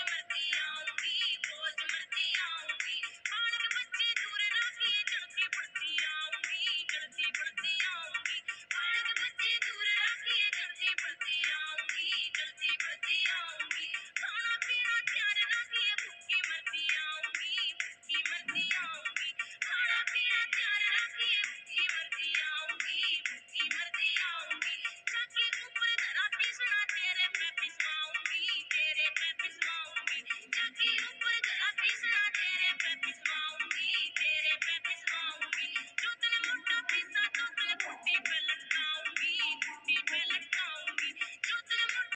i'm convertir.